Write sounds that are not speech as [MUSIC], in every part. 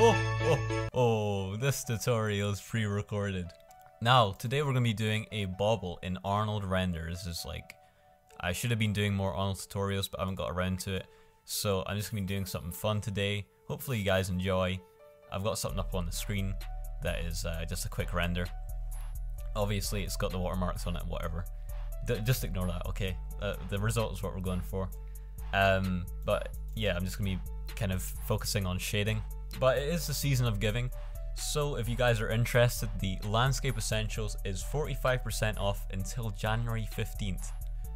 Oh, oh, oh, this tutorial is pre-recorded. Now, today we're going to be doing a bauble in Arnold Render. This is like, I should have been doing more Arnold tutorials, but I haven't got around to it. So I'm just going to be doing something fun today. Hopefully you guys enjoy. I've got something up on the screen that is uh, just a quick render. Obviously it's got the watermarks on it, whatever. D just ignore that, okay? Uh, the result is what we're going for. Um, but yeah, I'm just going to be kind of focusing on shading. But it is the season of giving, so if you guys are interested, the Landscape Essentials is 45% off until January 15th.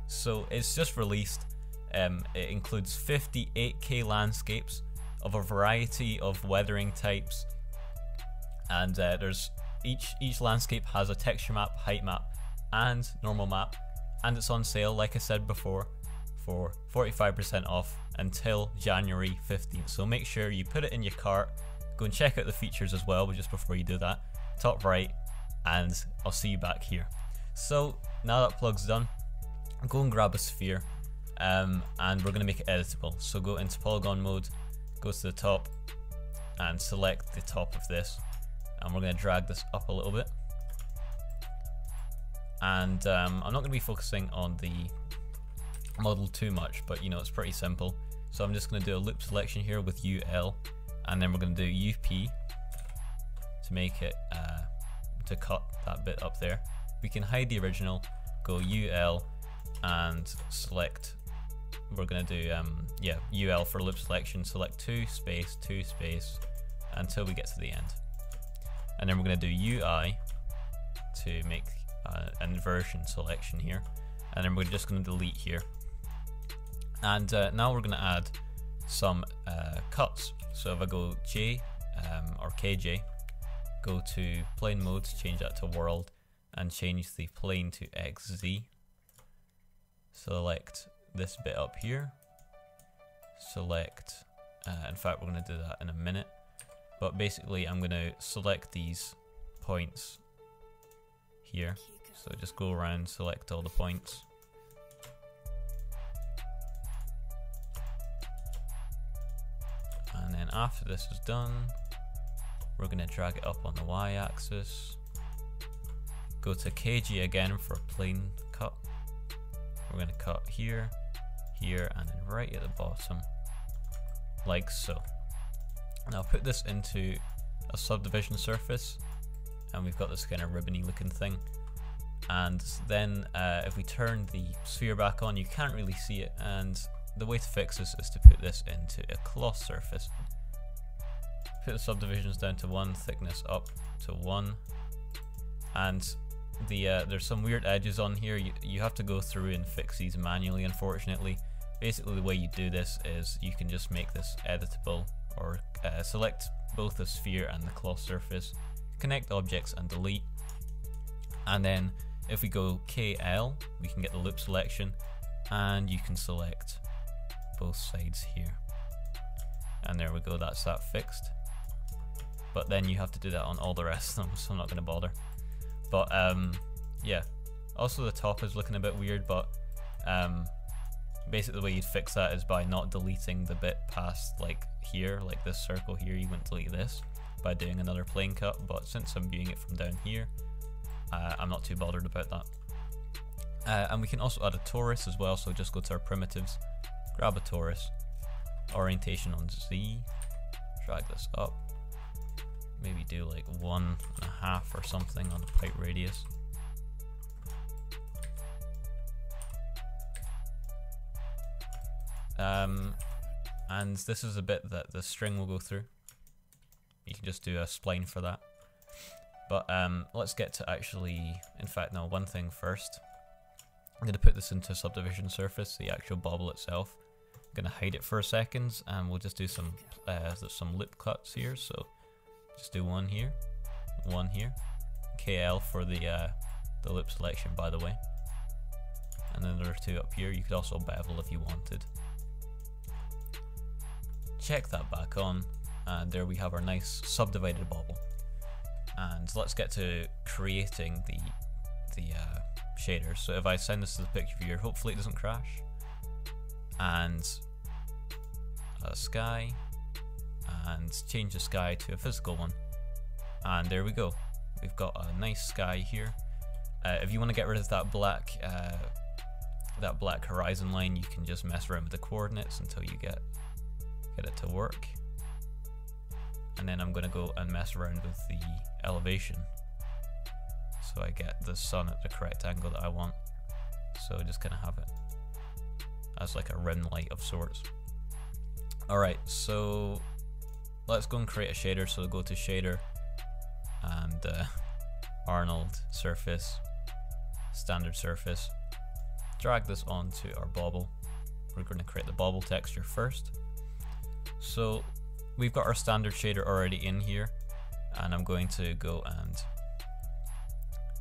So it's just released. Um, it includes 58k landscapes of a variety of weathering types, and uh, there's each each landscape has a texture map, height map, and normal map, and it's on sale, like I said before, for 45% off until January 15th. So make sure you put it in your cart, go and check out the features as well, but just before you do that, top right, and I'll see you back here. So now that plug's done, go and grab a sphere, um, and we're going to make it editable. So go into polygon mode, go to the top, and select the top of this, and we're going to drag this up a little bit. And um, I'm not going to be focusing on the model too much, but you know, it's pretty simple. So I'm just going to do a loop selection here with UL, and then we're going to do UP to make it, uh, to cut that bit up there. We can hide the original, go UL, and select, we're going to do, um, yeah, UL for loop selection, select 2 space, 2 space, until we get to the end. And then we're going to do UI to make uh, an inversion selection here and then we're just going to delete here and uh, now we're going to add some uh, cuts. So if I go J um, or KJ, go to plane mode, change that to world, and change the plane to XZ. Select this bit up here. Select, uh, in fact, we're going to do that in a minute. But basically, I'm going to select these points here. So just go around, select all the points. After this is done, we're going to drag it up on the y-axis. Go to KG again for a plane cut. We're going to cut here, here, and then right at the bottom, like so. Now put this into a subdivision surface, and we've got this kind of ribbony looking thing. And then uh, if we turn the sphere back on, you can't really see it, and the way to fix this is to put this into a cloth surface. Put the subdivisions down to 1, thickness up to 1, and the uh, there's some weird edges on here. You, you have to go through and fix these manually, unfortunately. Basically, the way you do this is you can just make this editable, or uh, select both the sphere and the cloth surface, connect objects and delete. And then if we go KL, we can get the loop selection, and you can select both sides here. And there we go, that's that fixed. But then you have to do that on all the rest [LAUGHS] of them, so I'm not going to bother. But um, yeah, also the top is looking a bit weird, but um, basically the way you'd fix that is by not deleting the bit past like here, like this circle here, you wouldn't delete this by doing another plane cut, but since I'm viewing it from down here, uh, I'm not too bothered about that. Uh, and we can also add a torus as well, so just go to our primitives, grab a torus, orientation on Z, drag this up, maybe do like one and a half or something on the pipe radius. Um, and this is a bit that the string will go through. You can just do a spline for that. But um, let's get to actually, in fact, no, one thing first. I'm going to put this into subdivision surface, the actual bauble itself. I'm going to hide it for a second, and we'll just do some uh, some lip cuts here. So just do one here, one here. KL for the uh, the lip selection, by the way. And then there are two up here. You could also bevel if you wanted. Check that back on, and there we have our nice subdivided bauble. And let's get to creating the the uh, shaders. So if I send this to the picture viewer, hopefully it doesn't crash. And a sky, and change the sky to a physical one. And there we go. We've got a nice sky here. Uh, if you want to get rid of that black uh, that black horizon line, you can just mess around with the coordinates until you get get it to work. And then I'm going to go and mess around with the elevation so I get the sun at the correct angle that I want. So just kind of have it as like a rim light of sorts. Alright, so let's go and create a shader. So go to shader and uh, Arnold surface, standard surface. Drag this onto our bauble. We're going to create the bauble texture first. So we've got our standard shader already in here and I'm going to go and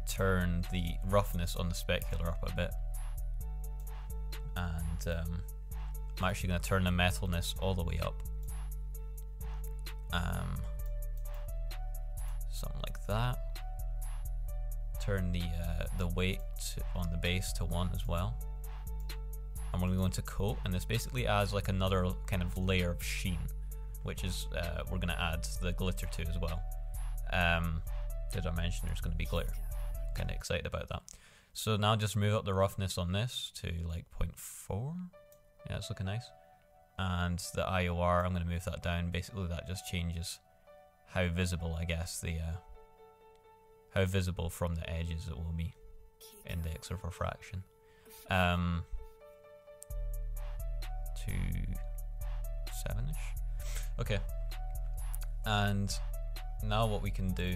turn the roughness on the specular up a bit and um, I'm actually going to turn the metalness all the way up um, something like that. Turn the uh, the weight on the base to 1 as well. And we're going to go into coat and this basically adds like another kind of layer of sheen which is uh, we're going to add the glitter to as well. Um, did I mention there's going to be glitter? Kind of excited about that. So now just move up the roughness on this to like 0.4 yeah it's looking nice and the IOR I'm going to move that down. Basically that just changes how visible I guess the uh, how visible from the edges it will be index of refraction um, to seven-ish. Okay. And now what we can do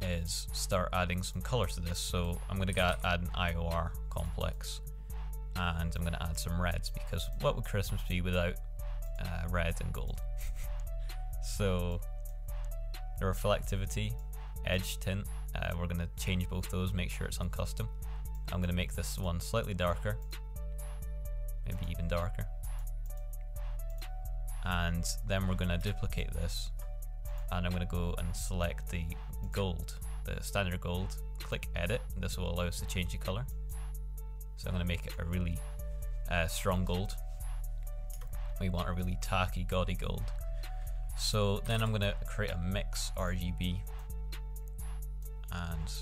is start adding some color to this. So I'm going to add an IOR complex and I'm going to add some reds because what would Christmas be without uh, red and gold? [LAUGHS] So the reflectivity edge tint uh, we're going to change both those make sure it's on custom. I'm going to make this one slightly darker maybe even darker. And then we're going to duplicate this and I'm going to go and select the gold the standard gold click edit. This will allow us to change the color so I'm going to make it a really uh, strong gold we want a really tacky gaudy gold so then I'm going to create a mix RGB and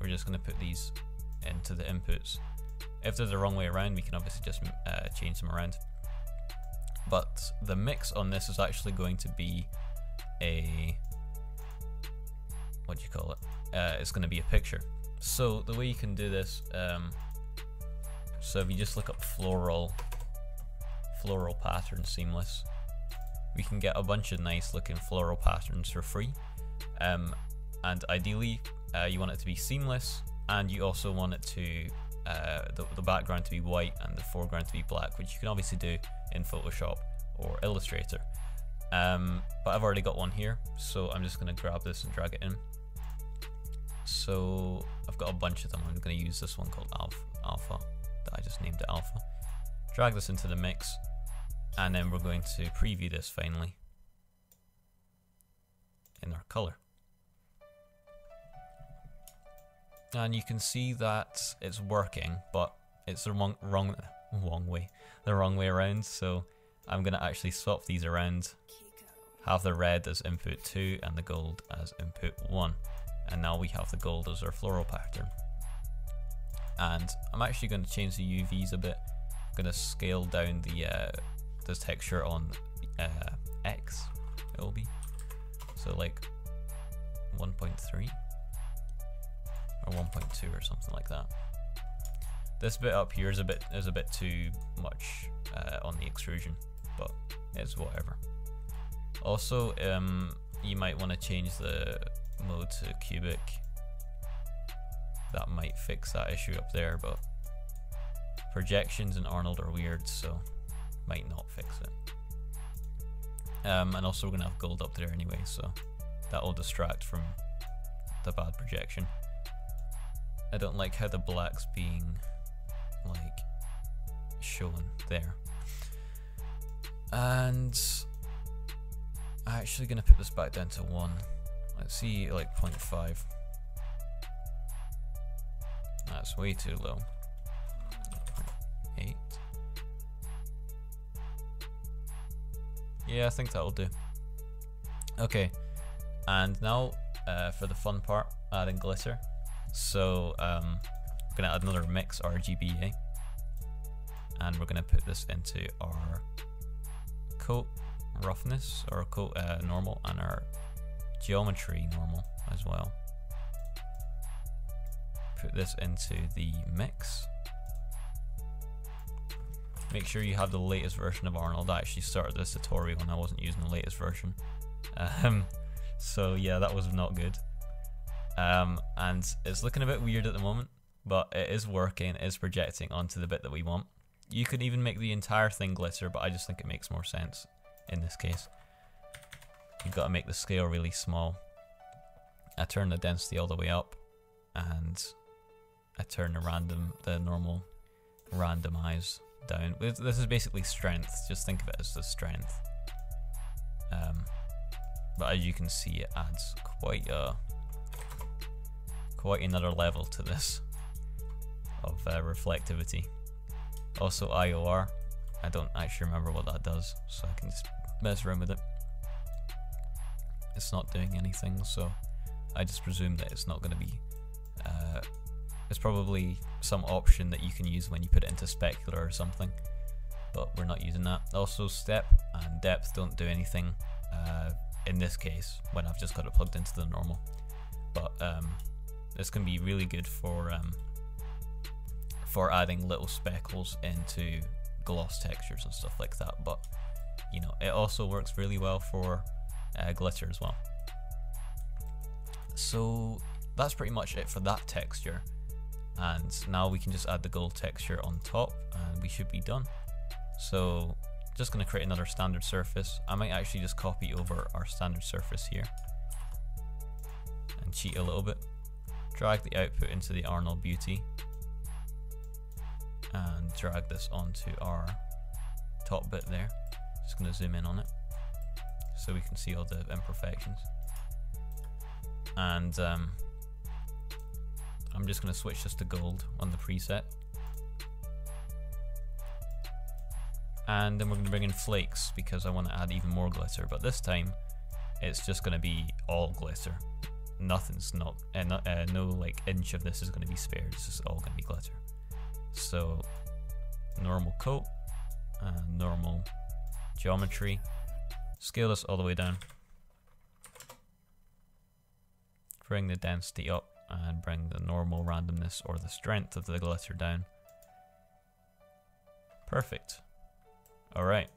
we're just going to put these into the inputs. If they're the wrong way around, we can obviously just uh, change them around. But the mix on this is actually going to be a what do you call it? Uh, it's going to be a picture. So the way you can do this, um, so if you just look up floral, floral pattern seamless, we can get a bunch of nice looking floral patterns for free. Um, and ideally uh, you want it to be seamless and you also want it to uh, the, the background to be white and the foreground to be black which you can obviously do in Photoshop or Illustrator. Um, but I've already got one here so I'm just going to grab this and drag it in. So I've got a bunch of them. I'm going to use this one called alpha, alpha that I just named it alpha drag this into the mix and then we're going to preview this finally in our color and you can see that it's working, but it's the wrong, wrong, wrong way, the wrong way around. So I'm gonna actually swap these around, have the red as input two and the gold as input one, and now we have the gold as our floral pattern. And I'm actually going to change the UVs a bit. I'm going to scale down the uh, this texture on uh, X. It will be so like 1.3 or 1.2 or something like that. This bit up here is a bit is a bit too much uh, on the extrusion, but it's whatever. Also, um, you might want to change the mode to cubic. That might fix that issue up there, but projections in Arnold are weird, so might not fix it. Um, and also we're gonna have gold up there anyway, so that will distract from the bad projection. I don't like how the black's being like shown there. And I'm actually gonna put this back down to one. Let's see like 0.5. That's way too low. 0.8. Yeah, I think that'll do. Okay, and now uh, for the fun part, adding glitter. So um, we're gonna add another mix RGBA, and we're gonna put this into our coat roughness or coat uh, normal and our geometry normal as well. Put this into the mix. Make sure you have the latest version of Arnold. I actually started this tutorial and I wasn't using the latest version. Um, [LAUGHS] so yeah, that was not good. Um, and it's looking a bit weird at the moment, but it is working, it is projecting onto the bit that we want. You could even make the entire thing glitter, but I just think it makes more sense in this case. You've got to make the scale really small. I turn the density all the way up, and I turn the random, the normal randomize down. This is basically strength. Just think of it as the strength. Um, but as you can see, it adds quite a quite another level to this of uh, reflectivity. Also IOR. I don't actually remember what that does, so I can just mess around with it. It's not doing anything, so I just presume that it's not going to be. It's probably some option that you can use when you put it into specular or something, but we're not using that. Also, step and depth don't do anything uh, in this case when I've just got it plugged into the normal. But um, this can be really good for um, for adding little speckles into gloss textures and stuff like that. But you know, it also works really well for uh, glitter as well. So that's pretty much it for that texture. And now we can just add the gold texture on top and we should be done. So just going to create another standard surface. I might actually just copy over our standard surface here and cheat a little bit. Drag the output into the Arnold Beauty and drag this onto our top bit there. Just going to zoom in on it so we can see all the imperfections. And um, I'm just going to switch this to gold on the preset. and then we're going to bring in flakes because I want to add even more glitter but this time it's just going to be all glitter. Nothing's not, uh, no like inch of this is going to be spared it's just all going to be glitter. So normal coat uh, normal geometry. Scale this all the way down. Bring the density up and bring the normal randomness or the strength of the glitter down perfect Alright.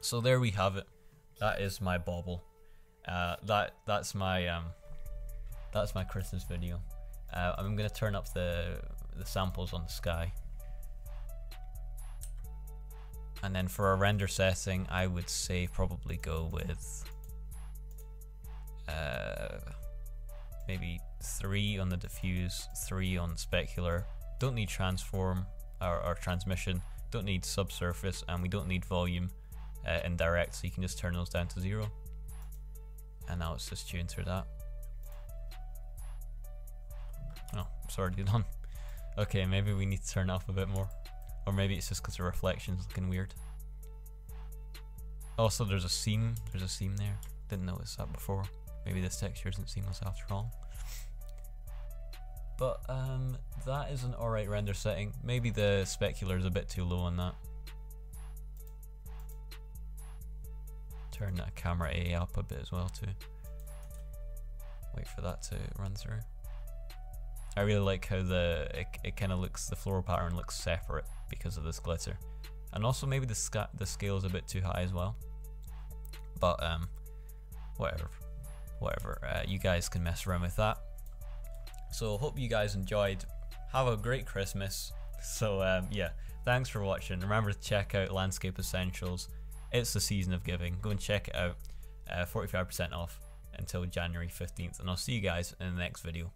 So there we have it. That is my bauble. Uh, that that's my um, that's my Christmas video. Uh, I'm gonna turn up the the samples on the sky. And then for a render setting, I would say probably go with uh, maybe three on the diffuse, three on specular. Don't need transform or, or transmission. Don't need subsurface and we don't need volume uh, indirect so you can just turn those down to zero. And now it's just tuned through that. Oh it's already done okay maybe we need to turn off a bit more. Or maybe it's just because the reflection's looking weird. Also there's a seam there's a seam there. Didn't notice that before maybe this texture isn't seamless after all but um, that is an alright render setting. Maybe the specular is a bit too low on that. Turn that camera A up a bit as well too. Wait for that to run through. I really like how the it, it kind of looks the floral pattern looks separate because of this glitter, and also maybe the sca the scale is a bit too high as well. But um, whatever, whatever. Uh, you guys can mess around with that. So hope you guys enjoyed. Have a great Christmas. So um, yeah, thanks for watching. Remember to check out Landscape Essentials. It's the season of giving. Go and check it out. 45% uh, off until January 15th. And I'll see you guys in the next video.